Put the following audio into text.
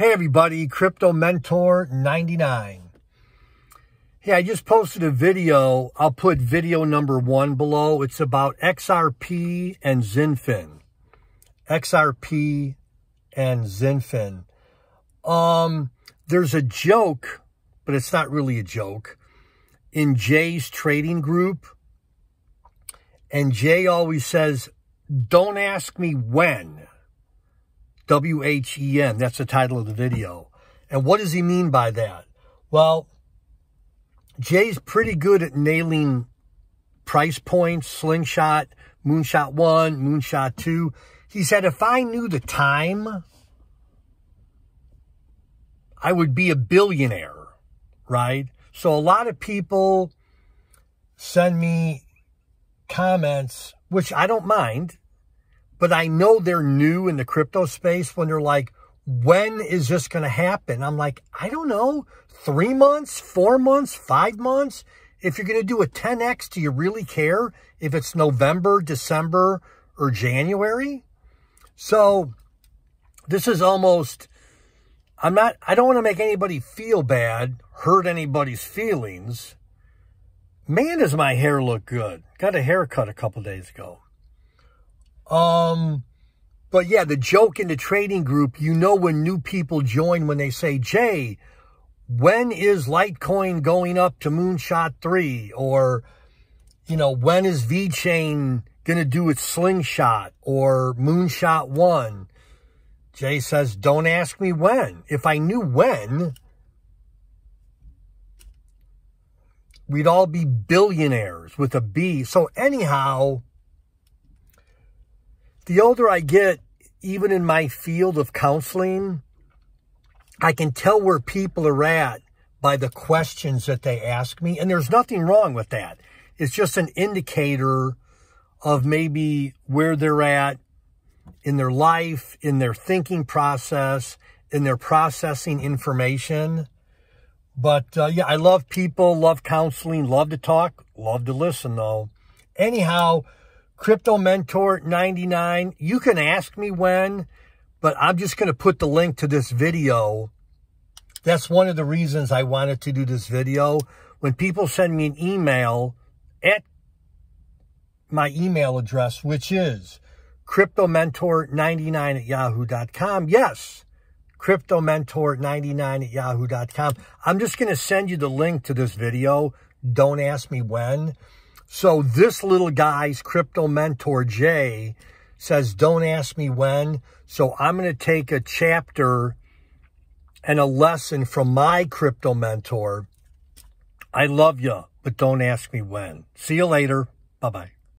Hey everybody, Crypto Mentor 99. Hey, I just posted a video. I'll put video number one below. It's about XRP and XinFin. XRP and XinFin. Um, there's a joke, but it's not really a joke, in Jay's trading group. And Jay always says, don't ask me when. W-H-E-N. That's the title of the video. And what does he mean by that? Well, Jay's pretty good at nailing price points, slingshot, moonshot one, moonshot two. He said, if I knew the time, I would be a billionaire, right? So a lot of people send me comments, which I don't mind but I know they're new in the crypto space when they're like, when is this going to happen? I'm like, I don't know, three months, four months, five months. If you're going to do a 10X, do you really care if it's November, December, or January? So this is almost, I'm not, I don't want to make anybody feel bad, hurt anybody's feelings. Man, does my hair look good. Got a haircut a couple days ago. Um, but yeah, the joke in the trading group, you know when new people join when they say, Jay, when is Litecoin going up to Moonshot 3? Or, you know, when is VeChain going to do its slingshot or Moonshot 1? Jay says, don't ask me when. If I knew when, we'd all be billionaires with a B. So anyhow, the older I get, even in my field of counseling, I can tell where people are at by the questions that they ask me. And there's nothing wrong with that. It's just an indicator of maybe where they're at in their life, in their thinking process, in their processing information. But uh, yeah, I love people, love counseling, love to talk, love to listen though. Anyhow, Crypto Mentor 99. You can ask me when, but I'm just going to put the link to this video. That's one of the reasons I wanted to do this video. When people send me an email at my email address, which is cryptomentor99 at yahoo.com. Yes, cryptomentor99 at yahoo.com. I'm just going to send you the link to this video. Don't ask me when. So this little guy's crypto mentor, Jay, says, don't ask me when. So I'm going to take a chapter and a lesson from my crypto mentor. I love you, but don't ask me when. See you later. Bye-bye.